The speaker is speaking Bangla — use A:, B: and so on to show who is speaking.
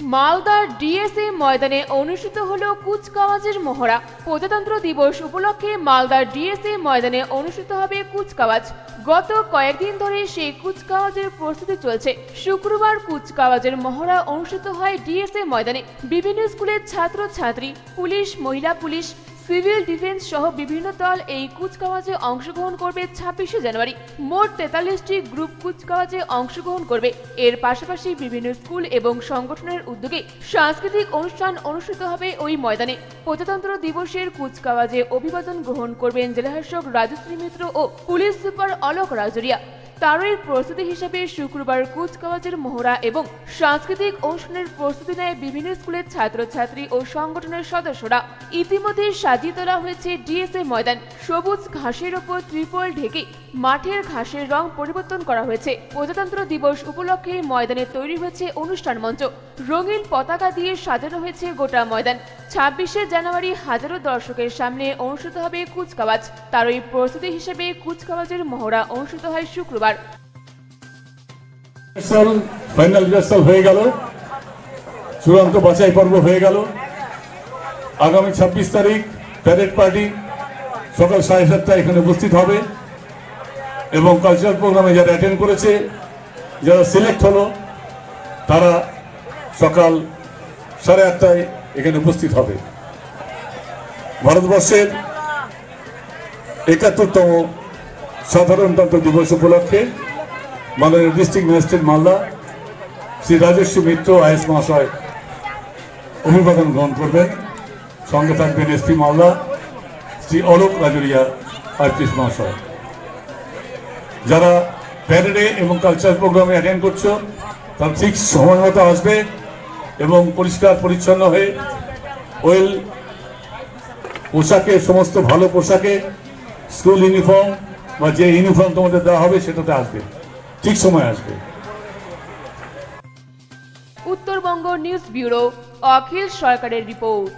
A: মালদার ডিএসএ ময়দানে অনুষ্ঠিত হল কুচকাওয়াজের মহড়া। প্রজাতন্ত্র দিবস উপলক্ষে মালদার ডিএসএ ময়দানে অনুষ্ঠিত হবে কুচকাওয়াজ। গত কয়েকদিন ধরে সেই কুচকাওয়াজের প্রস্তুতি চলছে। শুক্রবার কুচকাওয়াজের মহড়া অনুষ্ঠিত হয় ডিএসএ ময়দানে। বিভিন্ন স্কুলের ছাত্র ছাত্রী পুলিশ, মহিলা পুলিশ সিভিল ডিফেন্স সহ বিভিন্ন দল এই কুচকাওয়াজে অংশগ্রহণ করবে ছাব্বিশে জানুয়ারি। মোট তেতাল্লিশটি গ্রুপ কুচকাওয়াজে অংশগ্রহণ করবে। এর পাশাপাশি বিভিন্ন স্কুল এবং সংগঠনের উদ্যোগে সাংস্কৃতিক অনুষ্ঠান অনুষ্ঠিত হবে ওই ময়দানে। প্রজাতন্ত্র দিবসের কুচকাওয়াজে অভিবাদন গ্রহণ করবেন জেলাশাসক রাজশ্রী মিত্র ও পুলিশ সুপার অলোক রাজরিয়া। তারই প্রস্তুতি হিসেবে শুক্রবার কুচকাওয়াজের মহড়া এবং সাংস্কৃতিক অনুষ্ঠানের প্রস্তুতি নেয় বিভিন্ন স্কুলের ছাত্রছাত্রী ও সংগঠনের সদস্যরা। ইতিমধ্যে সাজিয়ে তোলা হয়েছে ডিএসএ ময়দান। সবুজ ঘাসের ওপর ত্রিপল ঢেকে মাঠের ঘাসের রং পরিবর্তন করা হয়েছে। প্রজাতন্ত্র দিবস উপলক্ষে ময়দানে তৈরি হয়েছে অনুষ্ঠান মঞ্চ। রঙিন পতাকা দিয়ে সাজানো হয়েছে গোটা ময়দান। ছাব্বিশে জানুয়ারি হাজারো দর্শকের সামনে অনুষ্ঠিত হবে কুচকাওয়াজ। তারই প্রস্তুতি হিসেবে কুচকাওয়াজের মহড়া অনুষ্ঠিত হয় শুক্রবার।
B: ফাইনাল রিহার্সাল হয়ে গেল। চূড়ান্ত বাছাই পর্ব হয়ে গেল। আগামী ছাব্বিশ তারিখ প্যারেড পার্টি সকাল সাড়ে সাতটায় এখানে উপস্থিত হবে। এবং কালচারাল প্রোগ্রামে যারা অ্যাটেন্ড করেছে, যারা সিলেক্ট হলো, তারা সকাল সাড়ে আটটায় এখানে উপস্থিত হবে। ভারতবর্ষের একাত্তরতম সাধারণতন্ত্র দিবস উপলক্ষে মাননীয় district magistrate Malda Shri Rajasree Mitra IAS মহাশয় অভিবাদন গ্রহণ করবেন। সঙ্গে থাকবেন এসপি মালদা শ্রী অলোক রাজরিয়া আইপিএস মহাশয়। যারা প্যারেডে এবং কালচার প্রোগ্রামে অ্যাটেন্ড করছ, তারা ঠিক সময় মতো আসবে। এবং পরিষ্কার পরিচ্ছন্ন হয়ে ওয়েল পোশাকে, সমস্ত ভালো পোশাকে, স্কুল ইউনিফর্ম বা যে ইউনিফর্ম তোমাদের দেওয়া হবে সেটাতে আসবে। ঠিক সময় আসবে।
A: উত্তরবঙ্গ নিউজ ব্যুরো, অখিল সরকারের রিপোর্ট।